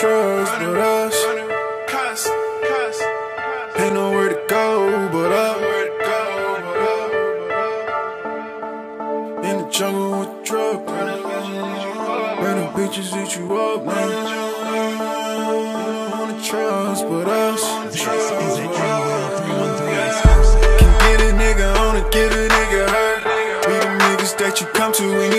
trust but us. Ain't nowhere to go but up. In the jungle with the drug. When the bitches eat you up, man. Wanna trust but us. Can get a nigga on it, get a nigga hurt. We the niggas that you come to when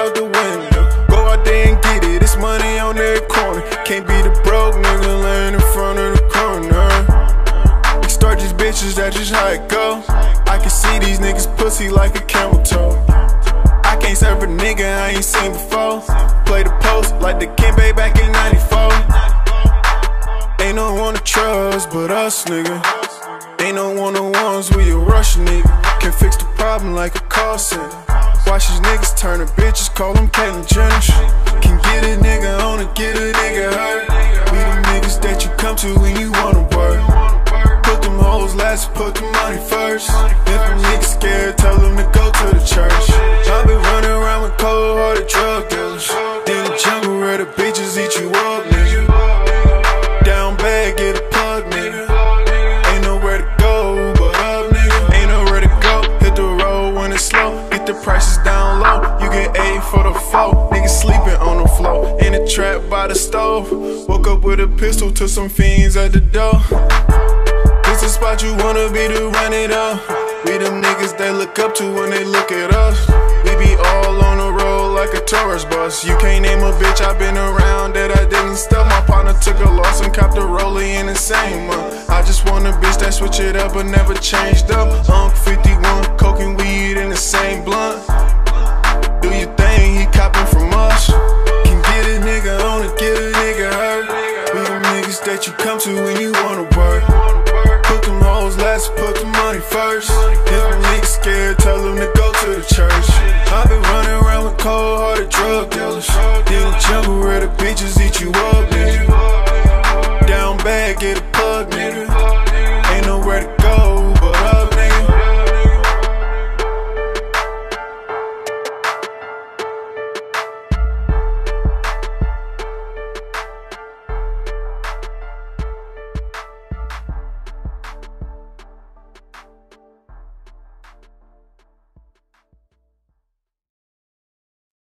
out the window. Go out there and get it, it's money on every corner. Can't be the broke nigga laying in front of the corner. Start these bitches, that's just how it go. I can see these niggas pussy like a camel toe. I can't serve a nigga I ain't seen before. Play the post like the Kimbe back in 94. Ain't no one to trust but us, nigga. Ain't no one on ones with your rush, nigga. Can fix the problem like a call center. Watch these niggas turn to bitches, call them Caitlyn Jenner. Can get a nigga on it, get a nigga hurt. We the niggas that you come to when you wanna work. Put them hoes last, put the money first. If a nigga scared, tell them to go to the church. I been running around with cold hearted drug dealers. In the jungle where the bitches get eight for the four. Niggas sleeping on the floor. In a trap by the stove. Woke up with a pistol to some fiends at the door. This the spot you wanna be to run it up. We them niggas they look up to when they look at us. We be all on the road like a tourist bus. You can't name a bitch I been around that I didn't stuff. My partner took a loss and copped a rollie in the same month. I just want a bitch that switch it up but never changed up. Unc 51, coke and weed in the same blunt. Niggas that you come to when you wanna work. Put them hoes last, put the money first. If a nigga scared, tell them to go to the church. I been running around with cold hearted drug dealers. The jungle where the bitches eat you up, nigga. Down bad, get a plug, nigga.